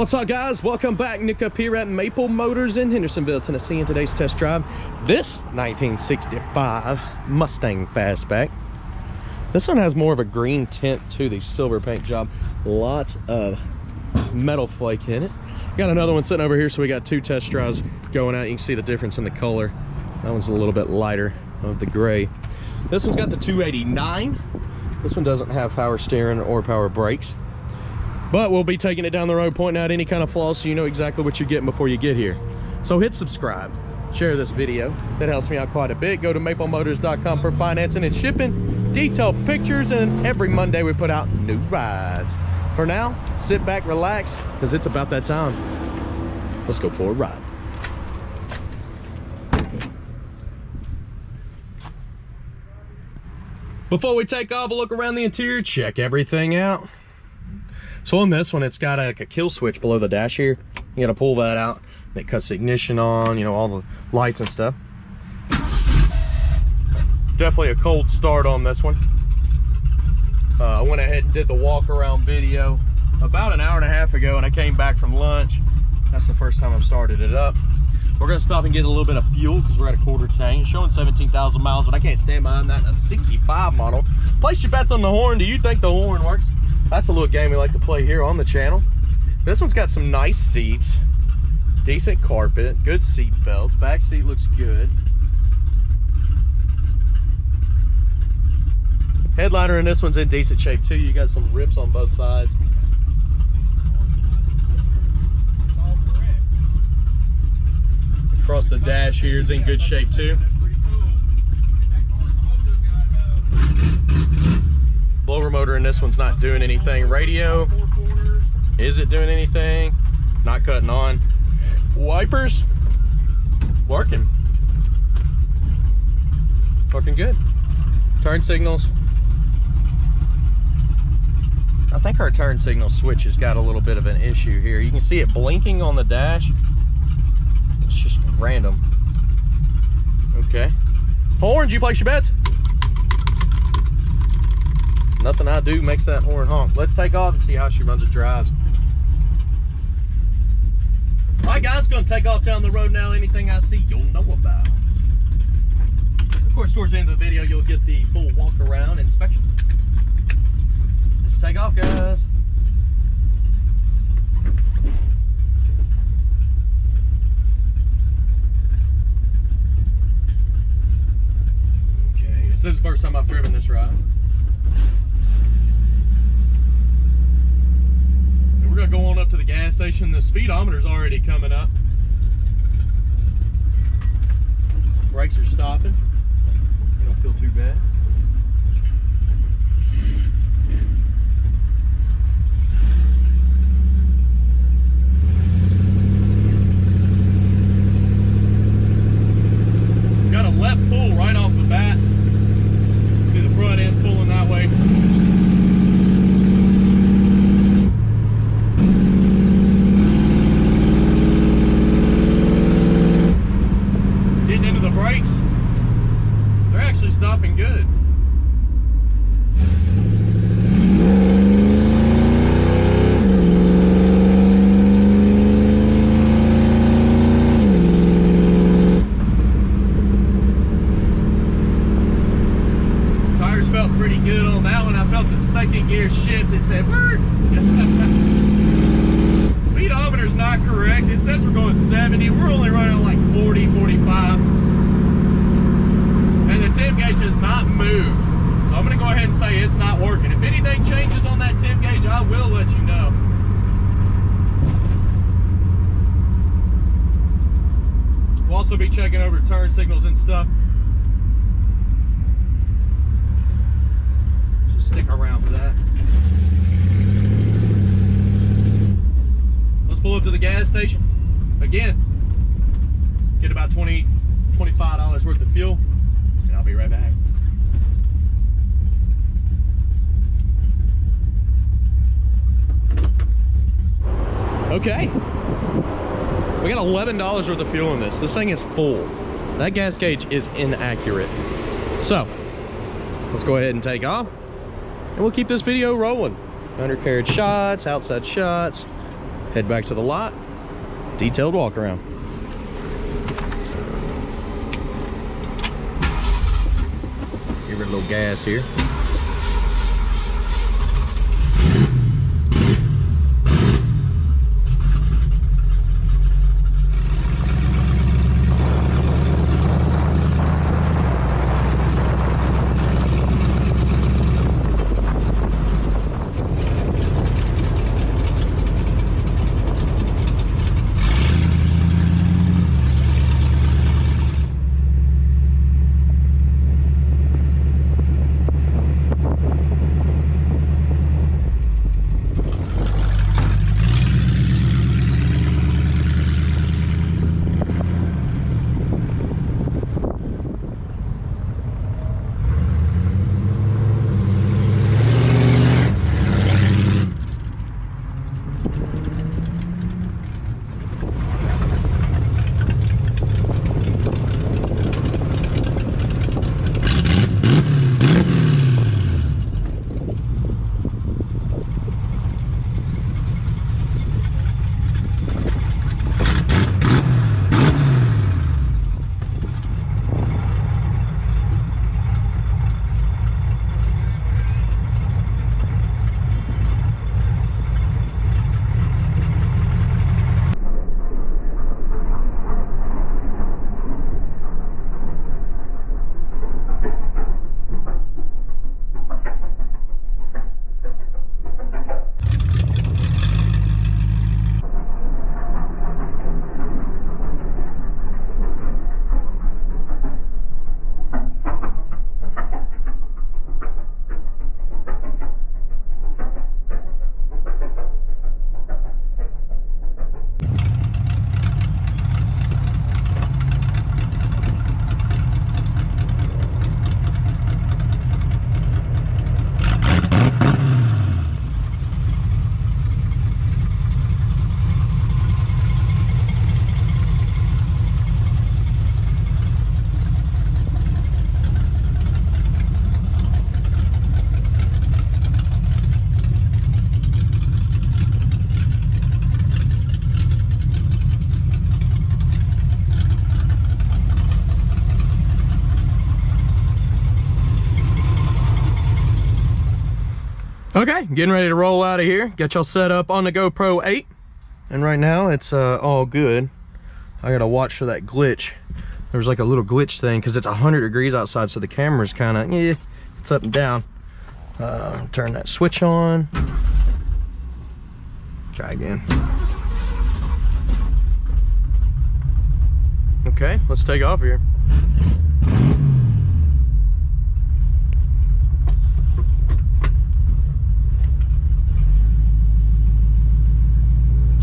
What's up guys? Welcome back. Nick up here at Maple Motors in Hendersonville, Tennessee in today's test drive. This 1965 Mustang Fastback. This one has more of a green tint to the silver paint job. Lots of metal flake in it. Got another one sitting over here, so we got two test drives going out. You can see the difference in the color. That one's a little bit lighter of the gray. This one's got the 289. This one doesn't have power steering or power brakes. But we'll be taking it down the road, pointing out any kind of flaws so you know exactly what you're getting before you get here. So hit subscribe, share this video. That helps me out quite a bit. Go to maplemotors.com for financing and shipping, detailed pictures, and every Monday we put out new rides. For now, sit back, relax, because it's about that time. Let's go for a ride. Before we take off, a look around the interior, check everything out. So on this one, it's got a, like a kill switch below the dash here. You gotta pull that out. It cuts the ignition on, you know, all the lights and stuff. Definitely a cold start on this one. Uh, I went ahead and did the walk around video about an hour and a half ago and I came back from lunch. That's the first time I've started it up. We're gonna stop and get a little bit of fuel because we're at a quarter tank. Showing 17,000 miles, but I can't stand behind that in a 65 model. Place your bets on the horn. Do you think the horn works? That's a little game we like to play here on the channel. This one's got some nice seats, decent carpet, good seat belts. Back seat looks good. Headliner in this one's in decent shape too. You got some rips on both sides. Across the dash here is in good shape too. This one's not doing anything. Radio, is it doing anything? Not cutting on. Wipers, working. Working good. Turn signals. I think our turn signal switch has got a little bit of an issue here. You can see it blinking on the dash. It's just random. Okay. Horns, you place your bets? Nothing I do makes that horn honk. Let's take off and see how she runs and drives. Right, guys, gonna take off down the road now. Anything I see, you'll know about. Of course, towards the end of the video, you'll get the full walk around inspection. Let's take off, guys. Okay, this is the first time I've driven this ride. we're gonna go on up to the gas station. The speedometer's already coming up. Brakes are stopping. You don't feel too bad. Got a left pull right off the bat. See the front end's pulling that way. Getting into the brakes, they're actually stopping good. Tires felt pretty good on that one. I felt the second gear shift. It said, word. Speedometer's not correct. It says we're going 70. We're only running like 40, 45. And the temp gauge has not moved. So I'm gonna go ahead and say it's not working. If anything changes on that temp gauge, I will let you know. We'll also be checking over turn signals and stuff. Stick around for that. Let's pull up to the gas station. Again, get about 20 $25 worth of fuel, and I'll be right back. Okay. We got $11 worth of fuel in this. This thing is full. That gas gauge is inaccurate. So, let's go ahead and take off. And we'll keep this video rolling. Undercarriage shots, outside shots. head back to the lot, detailed walk around. Give her a little gas here. Okay, getting ready to roll out of here. Got y'all set up on the GoPro 8. And right now it's uh, all good. I gotta watch for that glitch. There's like a little glitch thing because it's 100 degrees outside, so the camera's kind of, yeah, it's up and down. Uh, turn that switch on. Try again. Okay, let's take off here.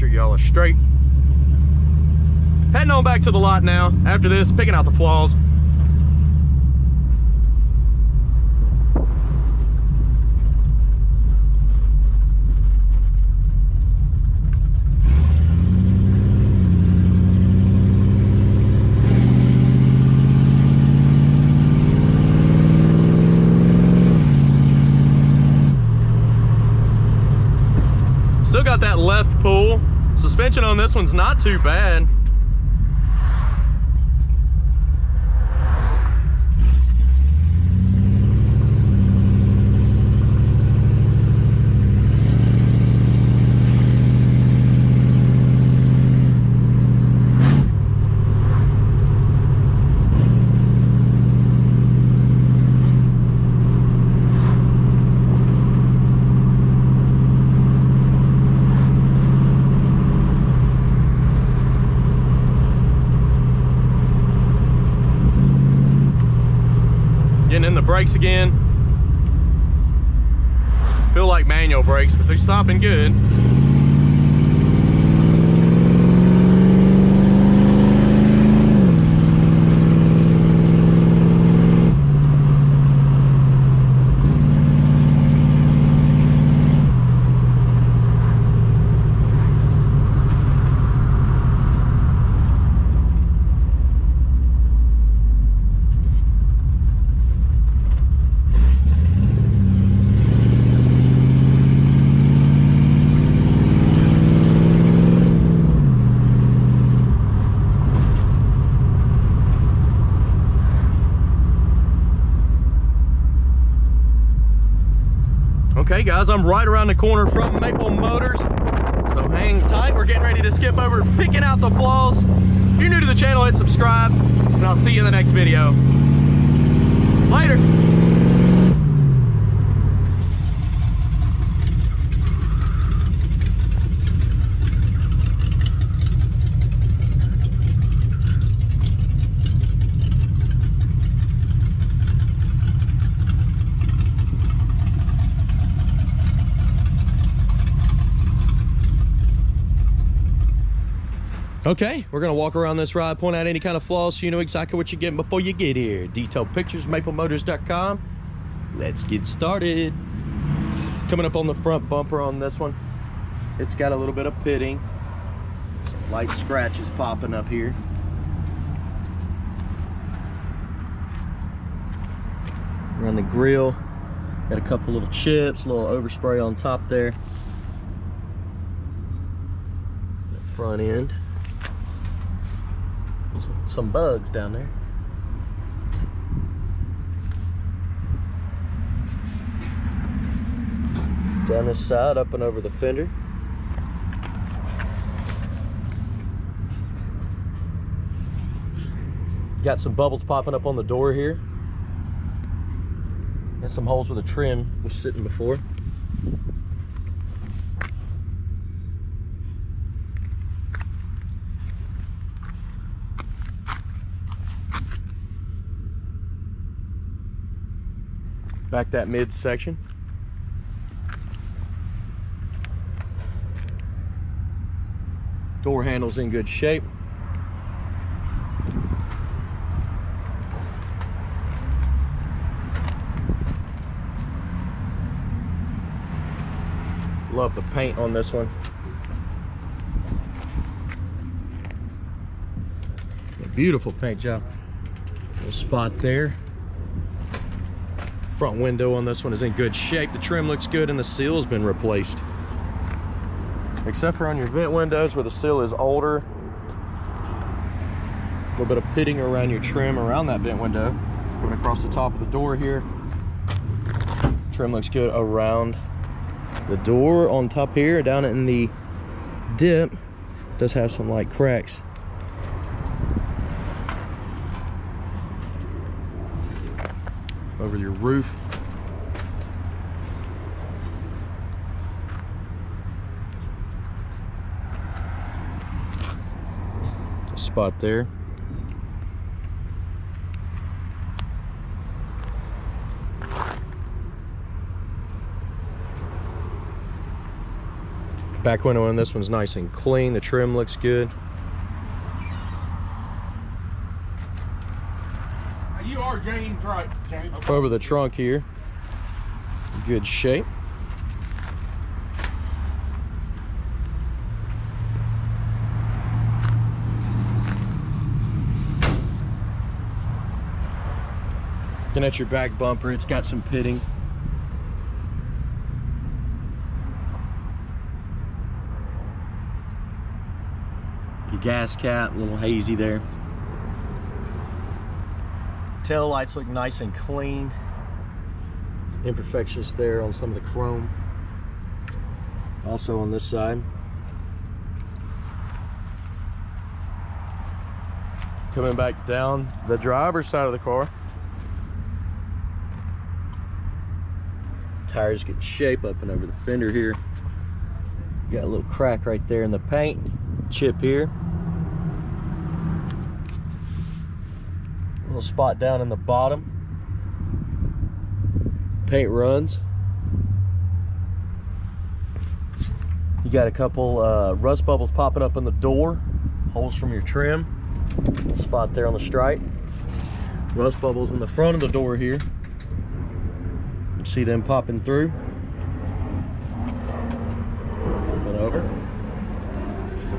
sure y'all are straight. Heading on back to the lot now. After this, picking out the flaws. Still got that left pull Suspension on this one's not too bad. Brakes again. Feel like manual brakes, but they're stopping good. Okay, guys, I'm right around the corner from Maple Motors. So hang tight. We're getting ready to skip over picking out the flaws. If you're new to the channel, hit subscribe, and I'll see you in the next video. Later. Okay, we're gonna walk around this ride, point out any kind of flaws so you know exactly what you're getting before you get here. Detailed pictures, maplemotors.com. Let's get started. Coming up on the front bumper on this one, it's got a little bit of pitting. Some light scratches popping up here. Around the grill, got a couple little chips, a little overspray on top there. The front end some bugs down there. Down this side, up and over the fender. Got some bubbles popping up on the door here. Got some holes where the trim was sitting before. That mid section. Door handle's in good shape. Love the paint on this one. A beautiful paint job. Little spot there. Front window on this one is in good shape. The trim looks good and the seal has been replaced. Except for on your vent windows where the seal is older. A little bit of pitting around your trim around that vent window. Coming across the top of the door here. Trim looks good around the door on top here. Down in the dip does have some light cracks. Over your roof. A spot there. Back window on this one's nice and clean. The trim looks good. James right. James. Over the trunk here. Good shape. Looking at your back bumper, it's got some pitting. Your gas cap, a little hazy there. Tail lights look nice and clean. Imperfections there on some of the chrome. Also on this side. Coming back down the driver's side of the car. Tires get shape up and over the fender here. got a little crack right there in the paint. Chip here. Little spot down in the bottom. Paint runs. You got a couple uh, rust bubbles popping up in the door. Holes from your trim. Spot there on the stripe. Rust bubbles in the front of the door here. You see them popping through. Open over.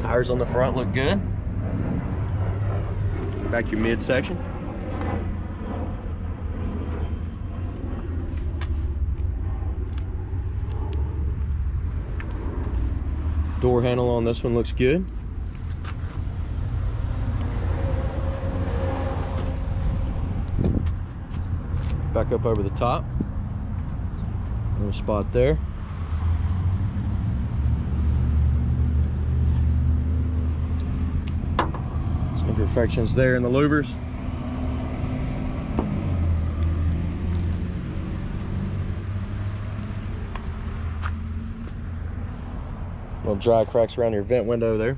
Tires on the front look good. Back your midsection. Door handle on this one looks good. Back up over the top. Little spot there. Some imperfections there in the louvers. Little dry cracks around your vent window there.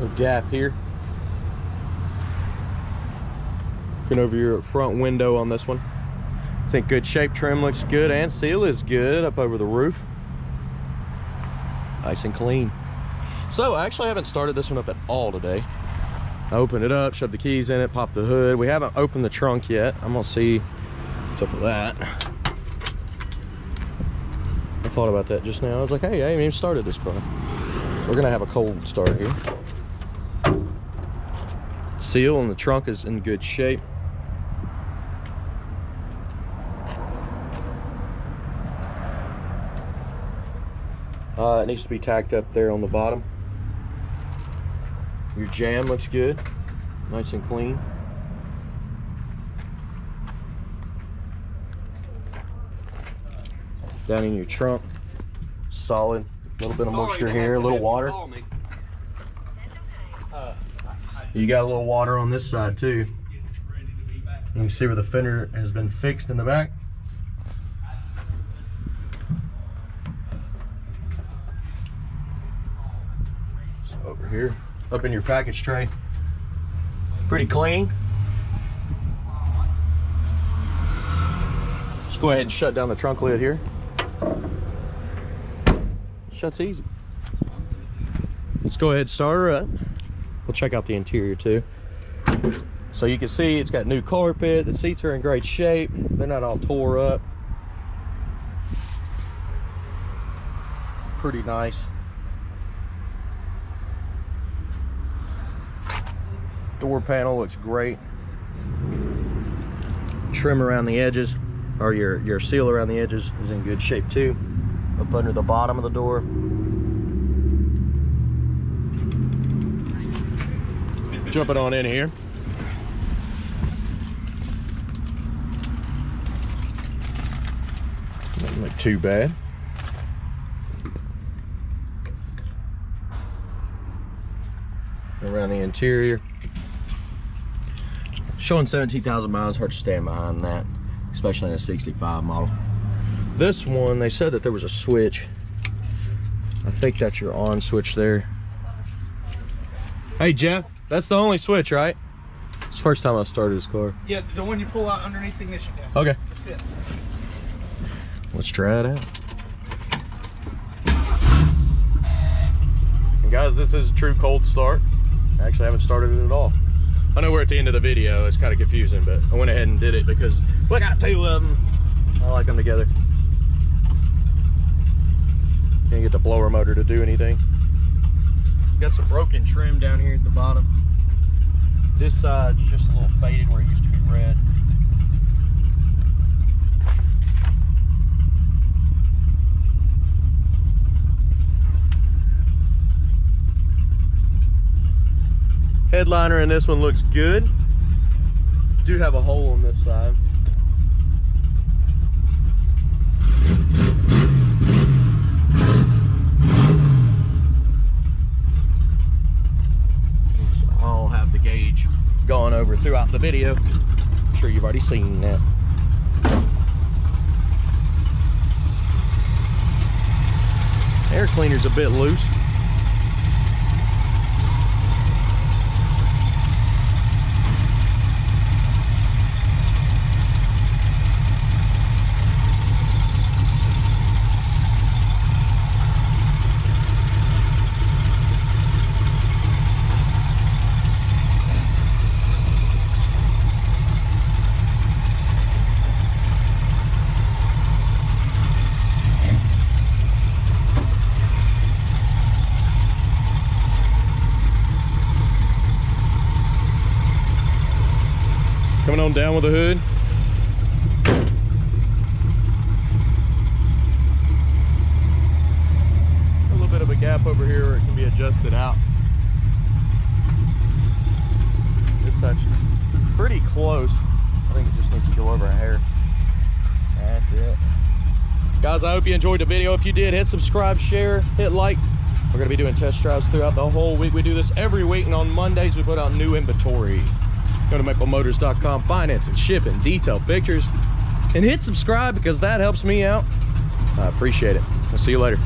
Little gap here. Looking over your front window on this one. It's in good shape. Trim looks good and seal is good up over the roof. Nice and clean. So I actually haven't started this one up at all today. I opened it up, shoved the keys in it, popped the hood. We haven't opened the trunk yet. I'm gonna see what's up with that. I thought about that just now. I was like, hey, I haven't even started this car. We're gonna have a cold start here. Seal and the trunk is in good shape. Uh, it needs to be tacked up there on the bottom. Your jamb looks good, nice and clean. Down in your trunk, solid. A little bit of Sorry moisture here, a little water. Uh, you got a little water on this side too. You can see where the fender has been fixed in the back. So over here, up in your package tray. Pretty clean. Let's go ahead and shut down the trunk lid here. Shuts easy. Let's go ahead and start her up. We'll check out the interior too. So you can see it's got new carpet. The seats are in great shape. They're not all tore up. Pretty nice. Door panel looks great. Trim around the edges, or your, your seal around the edges is in good shape too. Up under the bottom of the door. Jumping on in here. Doesn't look too bad. Around the interior. Showing 17,000 miles, hard to stand behind that, especially in a 65 model. This one, they said that there was a switch. I think that's your on switch there. Hey Jeff, that's the only switch, right? It's the first time I started this car. Yeah, the one you pull out underneath the ignition. Yeah. Okay, That's it. let's try it out. And guys, this is a true cold start. I actually haven't started it at all. I know we're at the end of the video. It's kind of confusing, but I went ahead and did it because we got two of them. I like them together. Can't get the blower motor to do anything. Got some broken trim down here at the bottom. This side's just a little faded where it used to be red. Headliner in this one looks good. Do have a hole on this side. I'll have the gauge gone over throughout the video. I'm sure you've already seen that. Air cleaner's a bit loose. Coming on down with the hood. A little bit of a gap over here where it can be adjusted out. This section's pretty close. I think it just needs to go over a hair. That's it. Guys, I hope you enjoyed the video. If you did, hit subscribe, share, hit like. We're going to be doing test drives throughout the whole week. We do this every week, and on Mondays, we put out new inventory. Go to maplemotors.com, financing, shipping, detail, pictures, and hit subscribe because that helps me out. I appreciate it. I'll see you later.